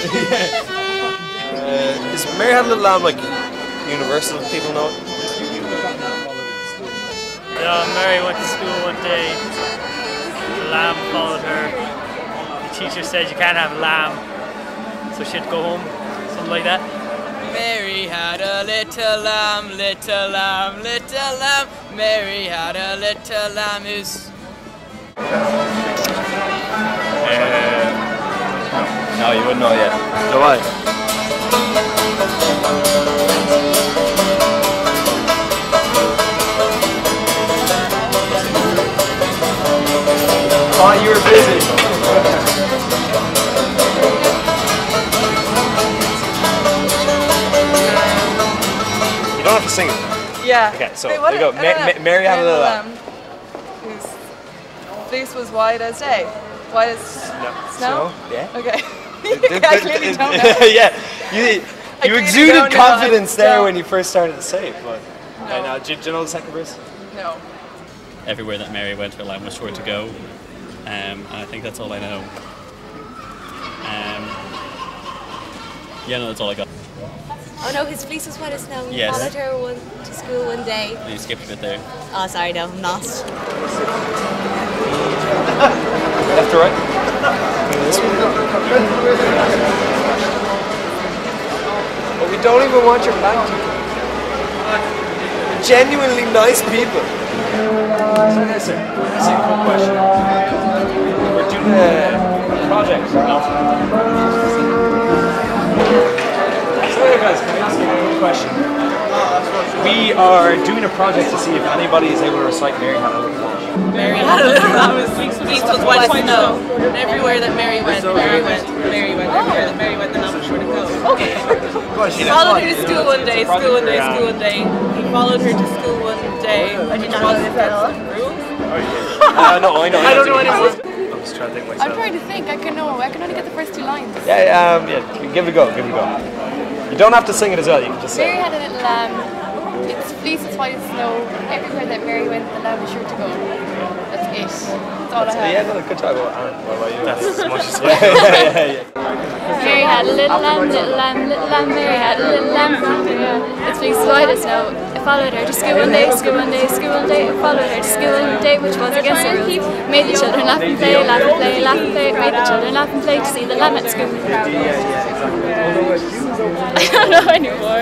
uh, is Mary Had a Little Lamb like universal? People know it? Yeah, Mary went to school one day. The lamb followed her. The teacher said you can't have a lamb, so she had to go home. Something like that. Mary had a little lamb, little lamb, little lamb. Mary had a little lamb who's No, you wouldn't know yet. No, I. Oh, you were busy. You don't have to sing it. Yeah. Okay, so Wait, what there you go. Ma- Ma- Mary had a little lamb. Uh, um, whose face was white as day. White as snow? Yeah. Okay. I clearly don't know. yeah, you, you exuded don't know. confidence there don't. when you first started to say it, but. And, uh, do, you- do you know the second verse? No. Everywhere that Mary went, her lamb was sure to go. Um, and I think that's all I know. Um, yeah, no, that's all I got. Oh no, his fleece was white as snow. He Yes. followed her one, to school one day. You skipped a bit there. Oh, sorry, no, I'm lost. Left or right? We don't even want your back to We're genuinely nice people. So listen, listen, quick question. We're doing a project. So hey guys, can I ask you a question? We are doing a project to see if anybody is able to recite Mary Had a. Mary had a little lamb whose fleece was white as snow. And everywhere that Mary went, Mary went, Mary went, everywhere that Mary went, the lamb was sure to go. Okay. He followed her to school one day, school one day, school one day. He followed her to school one day. I did not know this at all. Uh, no, I know. I don't know anymore. I'm just trying to think myself. I'm trying to think. I can know. I can only get the first two lines. Yeah, um, yeah, give it a go, give it a go. You don't have to sing it as well, you can just Mary say had a little lamb. Its fleece is white as snow. Everywhere that Mary went, the lamb was sure to go. That's it. That's all I have. Yeah, no, good try. What, what about you? That's as much as yeah, yeah, yeah. Mary had a little lamb, little lamb, little lamb. Mary had a little lamb. Yeah. Its fleece was white as snow. It followed her to school one day, school one day, school one day. It followed her to school one day, which was against the rules. Made the children laugh and play, laugh and play, laugh and play. Made the children laugh and play to see the lamb at school. I don't know anymore.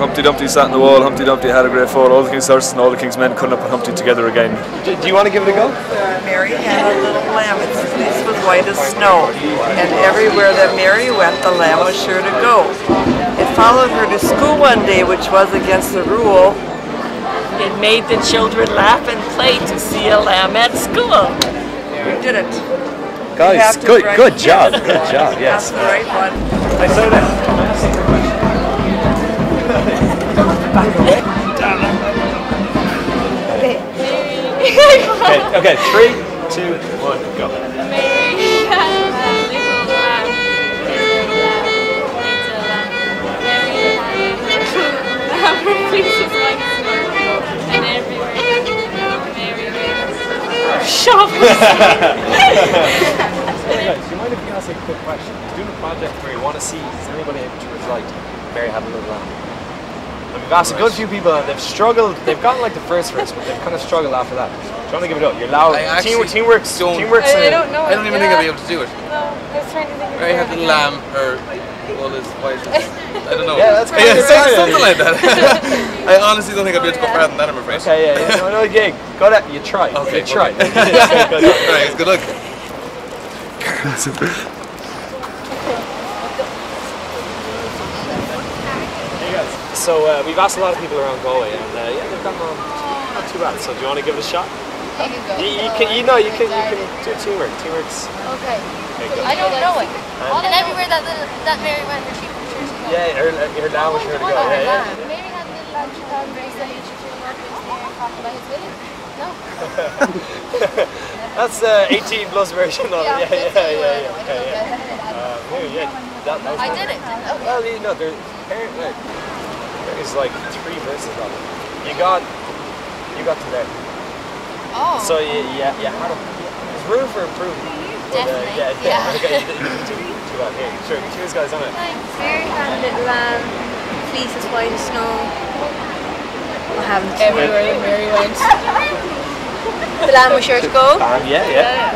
Humpty Dumpty sat in the wall, Humpty Dumpty had a great fall, all the king's horses and all the king's men couldn't have put Humpty together again. Do, do you want to give it a go? Uh, Mary had a little lamb, its fleece was white as snow, and everywhere that Mary went, the lamb was sure to go. It followed her to school one day, which was against the rule. It made the children laugh and play to see a lamb at school. We did it. Guys, good, good job, good job, That's yes. the right one. I saw that. Okay, okay, three, two, one, go. Went. Shop. Guys, do you mind if you ask a quick question? You're doing a project where you want to see is anybody able to recite Mary Had a Little Lamb? And we've asked a good few people they've struggled, they've gotten like the first verse, but they've kind of struggled after that. Do you want to give it up? You're loud. I actually Teamwork, teamwork's, don't- teamwork's I, I a- don't know. I don't even think I'll be able to do it. No, I was trying to think of Mary had it. the lamb, her wool is white. I don't know. Yeah, that's yeah, good. some- Yeah. something like that. I honestly don't think I'd be able to go farther than that, I'm afraid. Okay, yeah, yeah. No, no, gig. Got it. You try. Okay, you try. okay. Yeah, good. Alright, good luck. So uh, we've asked a lot of people around Galway, and uh, yeah, they've gotten on not too bad. So do you want to give it a shot? You can. You, you can, you know, you can, you can do teamwork. Teamwork's Okay. Okay. I don't know it. And everywhere that little, that Mary went, her sheep were sure to go. Yeah, her, her lamb was sure to go. Yeah, yeah. Mary had a little she found Mary said she should not be there talking about his. No. That's uh, 18 plus version of it. Yeah, Yeah, yeah, yeah, yeah. I Okay, yeah. know. Um, yeah, yeah. That, that I did it. Okay. Well, you know, there, apparently, there's like three verses of it. You got, you got to there. Oh. So you, yeah, yeah. a, there's room for improvement. But, Definitely, yeah, yeah. Okay, you did- you did too, too bad. Here, sure. Cheers, guys, on it. Mary had a little lamb, fleece as white as snow. I haven't. Everywhere that Mary went. The lamb was sure to go. Bam, yeah, yeah.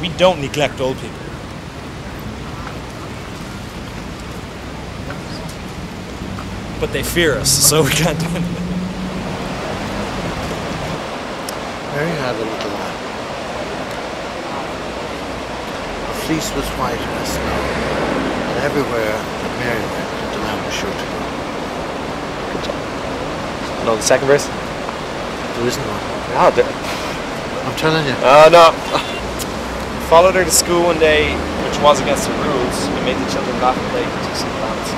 We don't neglect old people. But they fear us, so we can't do anything. Mary had a little lamb. The fleece was white as snow, and everywhere that Mary went, the lamb was sure to go. No, the second verse. There isn't one. Ah, there. I'm telling you. Oh no. Followed her to school one day, which was against the rules. We made the children laugh and play to see the dance.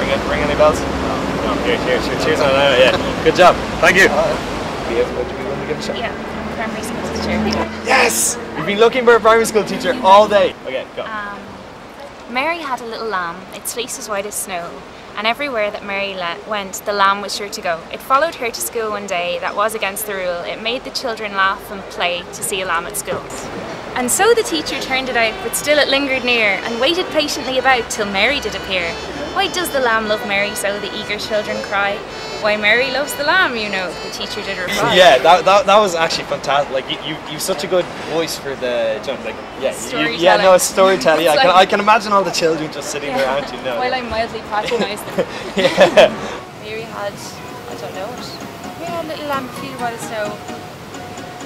Ring, it, ring any bells? No. No. Here, here, here. Cheers on that. Yeah. Good job. Thank you. Do you would you be willing to give a shot? Yeah, primary school teacher. Yes! You've been looking for a primary school teacher all day. Okay, go. Um, Mary had a little lamb, its fleece was white as snow, and everywhere that Mary le- went, the lamb was sure to go. It followed her to school one day, that was against the rule. It made the children laugh and play to see a lamb at school. And so the teacher turned it out, but still it lingered near, and waited patiently about till Mary did appear. Why does the lamb love Mary so? The eager children cry. Why Mary loves the lamb, you know, the teacher did reply. Yeah, that, that, that was actually fantastic. Like you, you, you've such a good voice for the you like yeah, you, yeah, no, it's storytelling. Yeah, I can, like- I can imagine all the children just sitting around you now. While I mildly patronise them. yeah. Mary had, I don't know it. We had a little lamb feed while snow.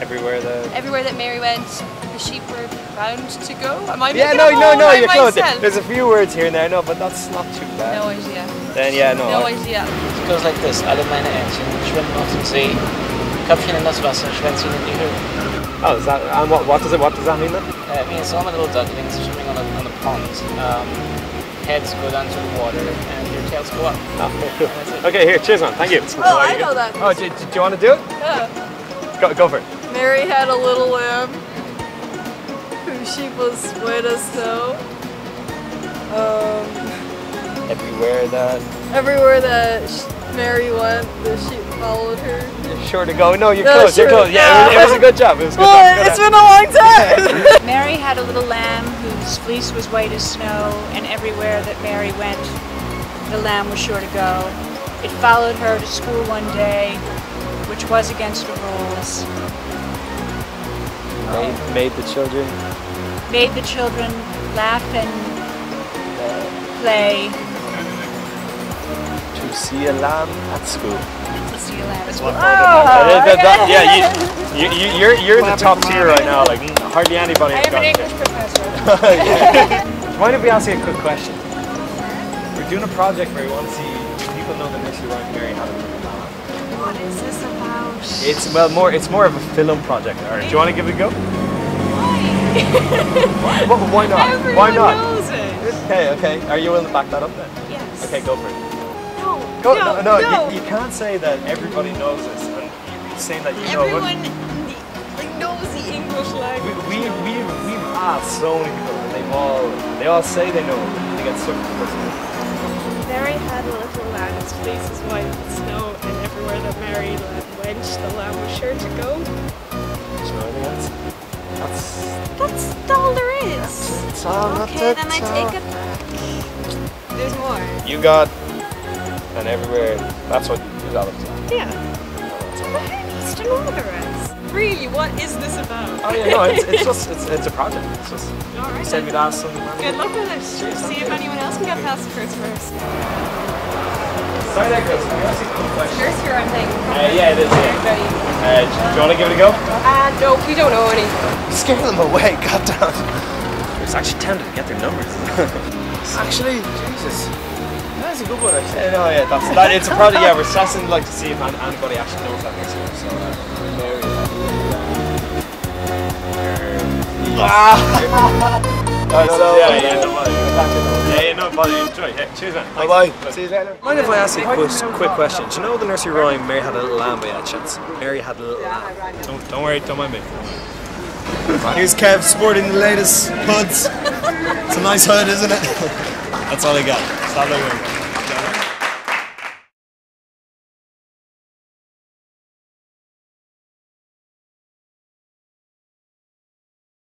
Everywhere the Everywhere that Mary went, the sheep were bound to go. Am I Yeah, no, no, no, you're close. There's a few words here and there, no, but that's not too bad. No idea. Then yeah, no. No idea. Es goes like this. Alle meine Entchen schwimmen auf dem See. Köpfchen in das Wasser, Schwänzchen in die Höhe. Oh, is that and what, what does it what does that mean then? Uh, it means all my little ducklings swimming on a, on a pond. Um, heads go down to the water and your tails go up. Oh, cool. Okay, here, cheers man. Thank you. Oh, I know that. Oh, do, do, do you want to do it? Yeah. Go, go for it. Mary had a little lamb whose sheep was white as snow. Um, Everywhere that everywhere that sh- Mary went, the sheep followed her. you're sure to go. No, you're No, close. You're close. Yeah, it was- it was a good job. It was good. Well, job. Good it's job. been a long time. Mary had a little lamb whose fleece was white as snow, and everywhere that Mary went, the lamb was sure to go. It followed her to school one day, which was against the rules. Made, made the children. Made the children laugh and play to see a lamb at school. to see a lamb. That's what ah! that, that, that, yeah, you, you, you, you're you're in the top tier right now. Like mm, hardly anybody. I am an English there. professor. Yeah. Do you mind if we ask you a quick question? We're doing a project where we want to see if people know the nursery rhyme Mary had a little lamb. What is this about? It's well more. It's more of a film project. All right, do you want to give it a go? why? Why, why not? Everyone why not? knows it. Okay, okay. Are you willing to back that up then? Yes. Okay, go for it. No, no, no, no. You, you can't say that everybody knows this and you're saying that you know. Everyone like, knows the English language. We, we, we, we've asked so many people and they've all, they all say they know. They get so person. Mary had a little lamb, its fleece was white with snow, and everywhere that Mary went, the lamb was sure to go. Do you know anything else? That's, That's all there is. that's all. Okay, then I take it back. There's more. You got, and everywhere, that's what you got up to. Yeah. Just an orderess. Really, what is this about? Oh yeah, no, it's, it's just, it's, it's a project. It's just, Alright. said we'd ask some. Good luck with it. See if anyone else can get past the first verse. Sorry there, Chris. Can I ask you a quick question? Nursery rhyme thing. Uh, yeah, it is, yeah. Uh, do you want to give it a go? Uh, no, we don't know any. Scare them away, goddamn. I was actually tempted to get their numbers. actually, Jesus. That's a good one, actually. Yeah, no, yeah, that's, that, it's a project, yeah, we're assessing like to see if anybody actually knows that next. So, uh. Ah! Alright, so, yeah, yeah, no bother. Yeah, yeah, no bother. Enjoy. Yeah, cheers, man. Bye bye. See you later. Mind if I ask you a quick, question? Do you know the nursery rhyme Mary had a little lamb by chance? Mary had a little lamb. Don't, don't worry, don't mind me. Here's Kev sporting the latest hoods. It's a nice hood, isn't it? That's all I got. Stop looking.